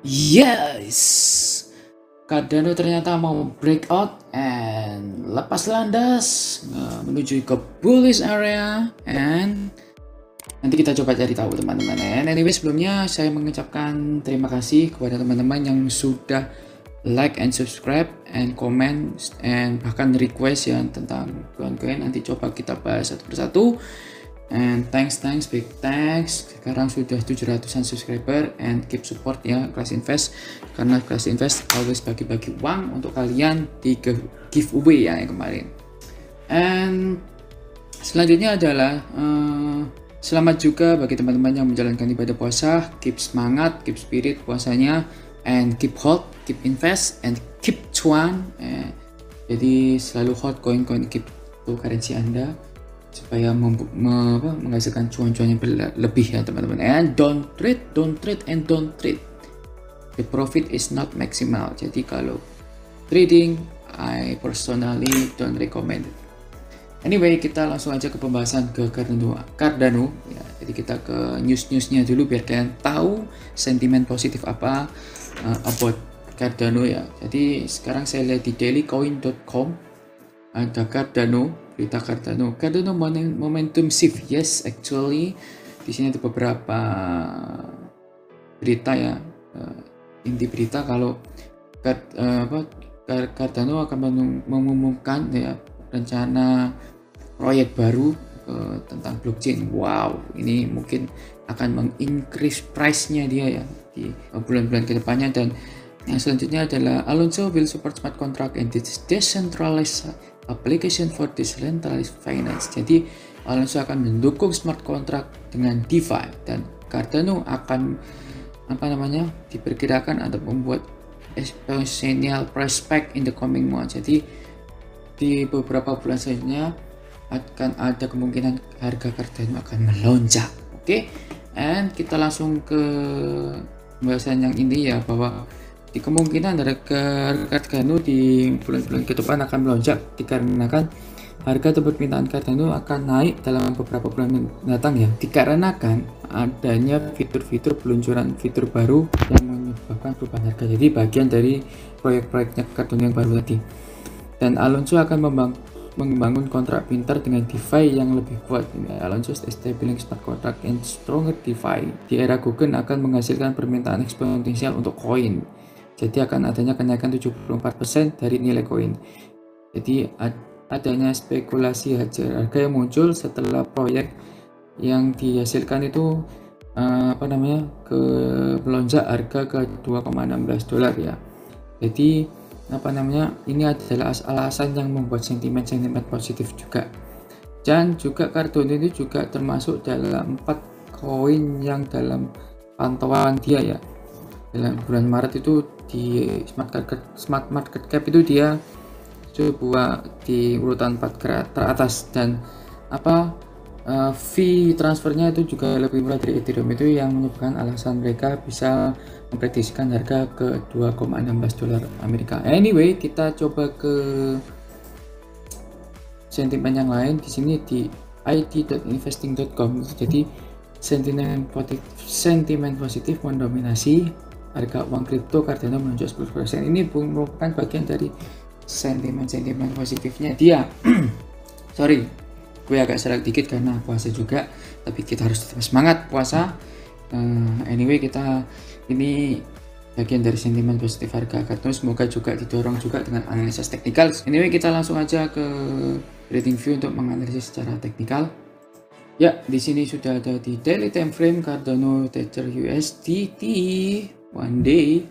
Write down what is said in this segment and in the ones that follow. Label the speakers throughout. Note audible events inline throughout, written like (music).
Speaker 1: Yes, Cardano ternyata mau breakout and lepas landas menuju ke bullish area and nanti kita coba cari tahu teman-teman. Anyway sebelumnya saya mengucapkan terima kasih kepada teman-teman yang sudah like and subscribe and comment and bahkan request ya tentang koin-koin nanti coba kita bahas satu persatu and thanks thanks big thanks. Sekarang sudah 700an subscriber and keep support ya Class Invest. Karena Class Invest always bagi-bagi uang untuk kalian di giveaway ya yang kemarin. And selanjutnya adalah uh, Selamat juga bagi teman-teman yang menjalankan ibadah puasa. Keep semangat, keep spirit puasanya, and keep hot, keep invest, and keep cuan. Eh, jadi selalu hot koin-koin crypto currency Anda supaya menghasilkan cuan-cuan yang lebih ya teman-teman. And don't trade, don't trade, and don't trade. The profit is not maximal. Jadi kalau trading, I personally don't recommend it. Anyway, kita langsung aja ke pembahasan ke Cardano. Cardano ya, jadi kita ke news-newsnya dulu biar kalian tahu sentimen positif apa uh, about Cardano ya. Jadi sekarang saya lihat di dailycoin.com ada Cardano, berita Cardano. Cardano momentum shift. Yes, actually di sini ada beberapa berita ya. Uh, inti berita kalau Card, uh, apa Cardano akan mengumumkan ya rencana proyek baru uh, tentang blockchain. Wow, ini mungkin akan mengincrease price-nya dia ya di bulan-bulan ke depannya dan yang selanjutnya adalah Alonso will support smart contract and decentralized application for decentralized finance. Jadi Alonso akan mendukung smart contract dengan DeFi dan Cardano akan apa namanya diperkirakan atau membuat exponential spike in the coming month. Jadi di beberapa bulan selanjutnya akan ada kemungkinan harga Cardano akan melonjak. Oke, okay? and kita langsung ke pembahasan yang ini ya bahwa di kemungkinan harga Cardano di bulan-bulan ke depan akan melonjak dikarenakan harga atau permintaan Cardano akan naik dalam beberapa bulan mendatang ya dikarenakan adanya fitur-fitur peluncuran fitur baru yang menyebabkan perubahan harga jadi bagian dari proyek-proyeknya Cardano yang baru tadi dan Alonso akan membangun kontrak pintar dengan DeFi yang lebih kuat. Alonso establishing smart contract and stronger DeFi. Di era Google akan menghasilkan permintaan eksponensial untuk koin. Jadi akan adanya kenaikan 74% dari nilai koin. Jadi adanya spekulasi harga yang muncul setelah proyek yang dihasilkan itu uh, apa namanya ke melonjak harga ke 2,16 dolar ya. Jadi apa namanya ini adalah alasan yang membuat sentimen-sentimen positif juga dan juga Cardano itu juga termasuk dalam empat koin yang dalam pantauan dia ya dalam bulan Maret itu di smart market, smart market cap itu dia coba di urutan 4 teratas dan apa uh, fee transfernya itu juga lebih murah dari Ethereum itu yang menyebabkan alasan mereka bisa memprediksikan harga ke 2,16 dolar Amerika. Anyway, kita coba ke sentimen yang lain di sini di it.investing.com. Jadi sentimen positif, sentimen positif mendominasi harga uang kripto Cardano menunjuk 10%. Ini merupakan bagian dari sentimen-sentimen positifnya. Dia. (clears throat) Sorry, gue agak serak dikit karena puasa juga tapi kita harus tetap semangat puasa. Uh, anyway kita ini bagian dari sentimen positif harga kartun semoga juga didorong juga dengan analisis teknikal. Anyway kita langsung aja ke rating view untuk menganalisis secara teknikal. Ya di sini sudah ada di daily time frame Cardano Tether USDT one day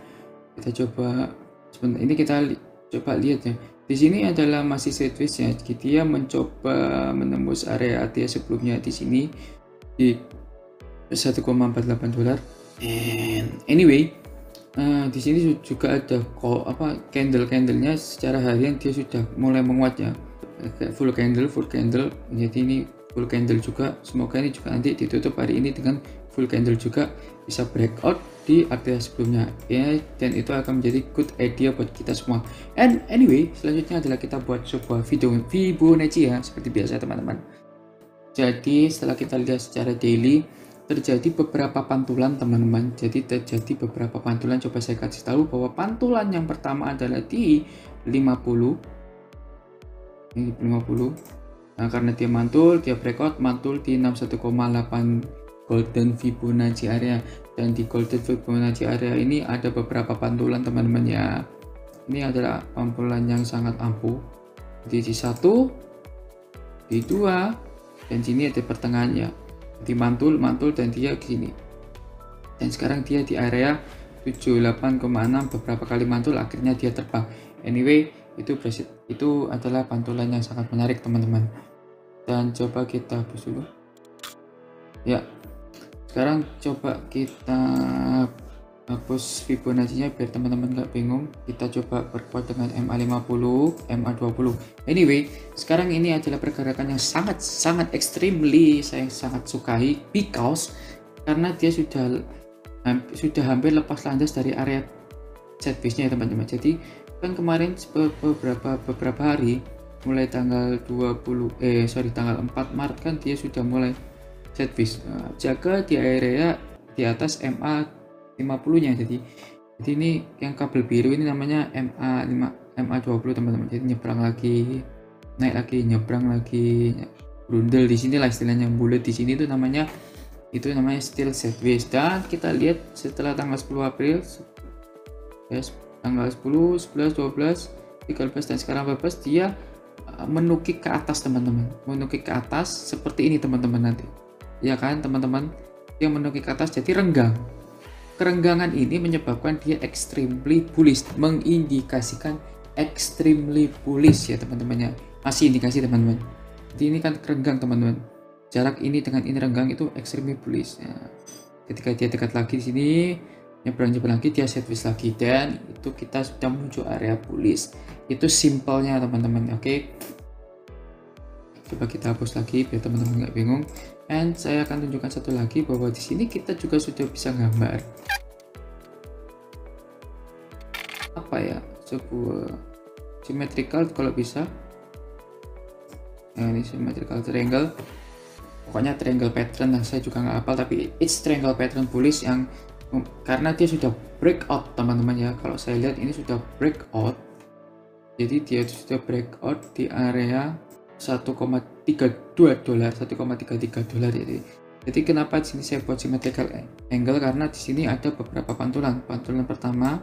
Speaker 1: kita coba sebentar ini kita li coba lihat ya di sini adalah masih sideways ya. Dia mencoba menembus area ATH sebelumnya di sini di 1,48 dolar. And anyway, uh, di sini juga ada kok apa candle-candlenya secara harian dia sudah mulai menguat ya. Full candle, full candle. Jadi ini full candle juga. Semoga ini juga nanti ditutup hari ini dengan full candle juga. Bisa breakout di area sebelumnya. Ya dan itu akan menjadi good idea buat kita semua. And anyway selanjutnya adalah kita buat sebuah video Fibonacci ya seperti biasa teman-teman. Jadi setelah kita lihat secara daily terjadi beberapa pantulan teman-teman. Jadi terjadi beberapa pantulan. Coba saya kasih tahu bahwa pantulan yang pertama adalah di 50 ini 50 nah karena dia mantul dia breakout mantul di 61,8 golden Fibonacci area. Dan di golden Fibonacci area ini ada beberapa pantulan teman-teman ya. Ini adalah pantulan yang sangat ampuh. Di satu di dua dan sini ada pertengahannya di mantul mantul dan dia ke sini. Dan sekarang dia di area 78,6 beberapa kali mantul akhirnya dia terbang. Anyway itu itu adalah pantulan yang sangat menarik teman-teman dan coba kita hapus dulu. Ya. Sekarang coba kita hapus Fibonacci-nya biar teman-teman nggak bingung. Kita coba perkuat dengan MA50 MA20 anyway sekarang ini adalah pergerakan yang sangat sangat extremely saya sangat sukai because karena dia sudah sudah hampir lepas landas dari area set base-nya ya teman-teman. Jadi kan kemarin beberapa beberapa hari mulai tanggal 20 eh sorry tanggal 4 Maret kan dia sudah mulai set base nah, jaga di area di atas MA 50 nya jadi jadi ini yang kabel biru ini namanya MA 5 MA20 teman-teman. Jadi nyebrang lagi naik lagi nyebrang lagi brundel di sini lah istilahnya bulat di sini itu namanya itu namanya steel sideways dan kita lihat setelah tanggal 10 April ya tanggal 10 11 12 13 dan sekarang 14 dia menukik ke atas teman-teman menukik ke atas seperti ini teman-teman nanti ya kan teman-teman dia menukik ke atas jadi renggang Kerenggangan ini menyebabkan dia extremely bullish, mengindikasikan extremely bullish ya teman-temannya. Masih indikasi teman-teman. Ini kan kerenggang teman-teman. Jarak ini dengan ini renggang itu extremely bullish. Ya. Ketika dia dekat lagi di sini, nyebrang nyebrang lagi dia sideways lagi dan itu kita sudah menuju area bullish. Itu simpelnya teman-teman. Oke. Okay? coba kita hapus lagi biar teman-teman nggak bingung and saya akan tunjukkan satu lagi bahwa di sini kita juga sudah bisa gambar apa ya sebuah symmetrical kalau bisa nah, ini symmetrical triangle pokoknya triangle pattern yang saya juga nggak hafal tapi it's triangle pattern bullish yang karena dia sudah breakout teman-teman ya. Kalau saya lihat ini sudah breakout jadi dia sudah breakout di area 1,32 dolar 1,33 dolar jadi jadi kenapa di sini saya buat symmetrical angle? Karena di sini ada beberapa pantulan. Pantulan pertama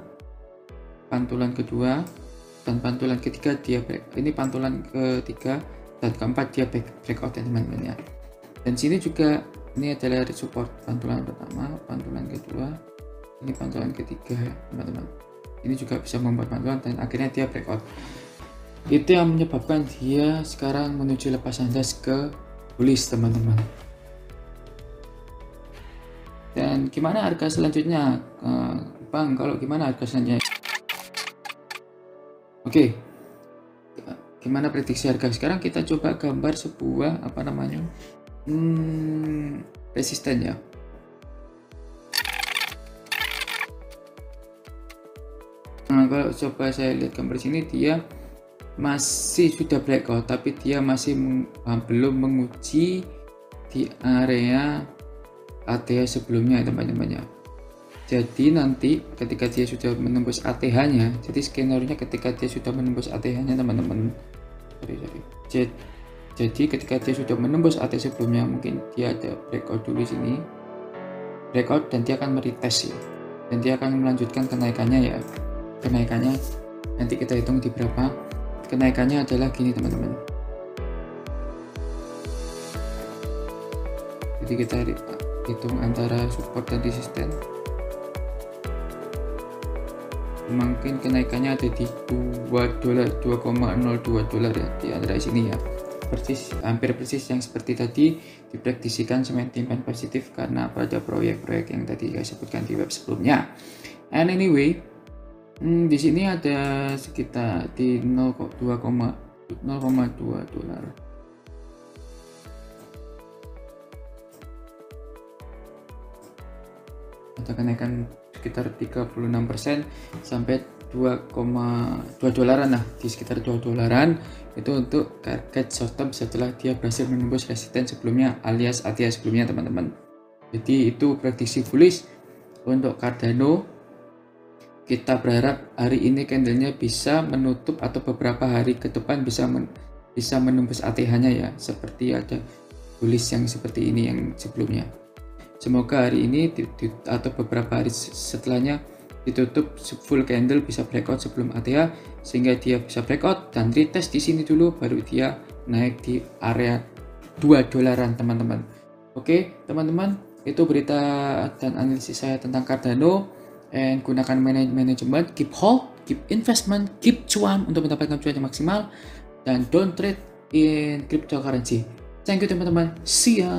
Speaker 1: pantulan kedua dan pantulan ketiga dia break. Ini pantulan ketiga dan keempat dia break, breakout ya teman-teman ya. Dan sini juga ini adalah support pantulan pertama pantulan kedua ini pantulan ketiga ya teman-teman. Ini juga bisa membuat pantulan dan akhirnya dia breakout. Itu yang menyebabkan dia sekarang menuju lepas landas ke bullish teman-teman. Dan gimana harga selanjutnya? Uh, bang kalau gimana harga selanjutnya? Oke. Okay. gimana prediksi harga? Sekarang kita coba gambar sebuah apa namanya hmm, resisten ya. Nah kalau coba saya lihat gambar sini dia masih sudah blackout tapi dia masih uh, belum menguji di area ATH sebelumnya teman-teman ya jadi nanti ketika dia sudah menembus ATH nya jadi skenario ketika dia sudah menembus ATH nya teman-teman. Jadi, jadi ketika dia sudah menembus ATH sebelumnya mungkin dia ada breakout dulu sini. Breakout dan dia akan meretest ya. Dan dia akan melanjutkan kenaikannya ya. Kenaikannya nanti kita hitung di berapa. Kenaikannya adalah gini teman-teman. Jadi kita hitung antara support dan resisten mungkin kenaikannya ada di 2 dolar 2,02 dolar ya di antara sini ya persis hampir persis yang seperti tadi diprediksikan sentimen positif karena pada proyek-proyek yang tadi saya sebutkan di web sebelumnya and anyway Hmm, di sini ada sekitar di 0,2 dolar. Ada kenaikan sekitar 36% sampai 2,2 dolaran lah di sekitar 2 dolaran itu untuk target short term setelah dia berhasil menembus resisten sebelumnya alias ATH sebelumnya teman-teman. Jadi itu prediksi bullish untuk Cardano. Kita berharap hari ini candlenya bisa menutup atau beberapa hari ke depan bisa men, bisa menembus ATH-nya ya seperti ada bullish yang seperti ini yang sebelumnya. Semoga hari ini atau beberapa hari setelahnya ditutup full candle bisa breakout sebelum ATH sehingga dia bisa breakout dan retest di sini dulu baru dia naik di area 2 dolaran teman-teman. Oke teman-teman itu berita dan analisis saya tentang Cardano. And gunakan manajemen keep hold keep investment keep cuan untuk mendapatkan cuan yang maksimal. Dan don't trade in cryptocurrency. Thank you teman-teman. See ya